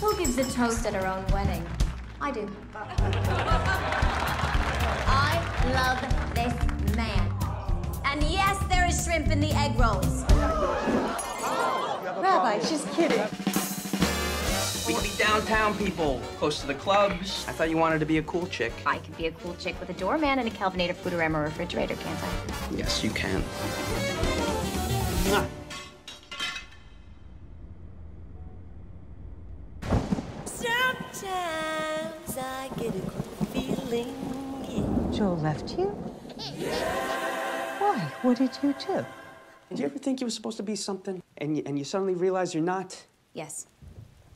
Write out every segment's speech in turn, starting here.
Who gives a toast at her own wedding? I do. I love this man. And yes, there is shrimp in the egg rolls. Rabbi, she's kidding. We could be downtown people, close to the clubs. I thought you wanted to be a cool chick. I could be a cool chick with a doorman and a Kelvinator Foodorama refrigerator, can't I? Yes, you can. Sometimes I get a good feeling. yeah. Joel left you? Why? What did you do? Did you ever think you were supposed to be something, and you, and you suddenly realize you're not? Yes.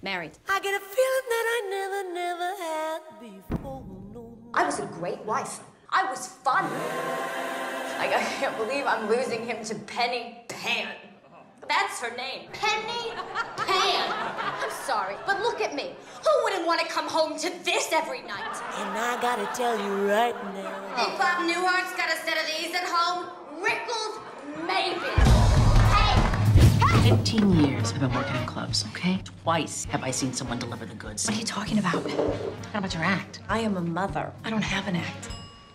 Married. I get a feeling that I never, never had before. No, I was a great wife. I was fun. Like, I can't believe I'm losing him to Penny Pan. That's her name. Penny Pan. I'm sorry, but look at me. Who wouldn't want to come home to this every night? And I gotta tell you right now. Oh. Hey, Bob Newhart's got a set of these at home. Rickles, maybe. Hey! Hey! 15 years I've been working in clubs, okay? Twice have I seen someone deliver the goods. What are you talking about? I'm talking about your act. I am a mother. I don't have an act.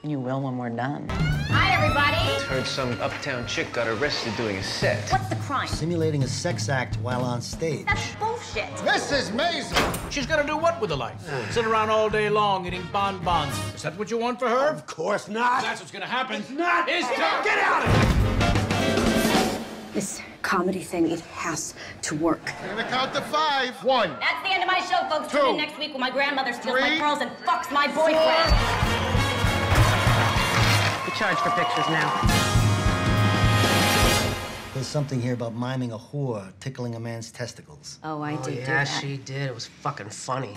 And You will when we're done. Hi, everybody. Heard some uptown chick got arrested doing a set. What's the crime? Simulating a sex act while on stage. That's bullshit. Mrs. Maisel! She's gonna do what with her life? Sit around all day long eating bonbons. Is that what you want for her? Of course not. That's what's gonna happen. It's not. Is to get out of here! This comedy thing, it has to work. I'm gonna count to five. One. That's the end of my show, folks. Tune in next week when my grandmother steals Three. my pearls and fucks my boyfriend. We charge for pictures now. There's something here about miming a whore tickling a man's testicles. Oh, I oh, did do yeah, that. she did. It was fucking funny.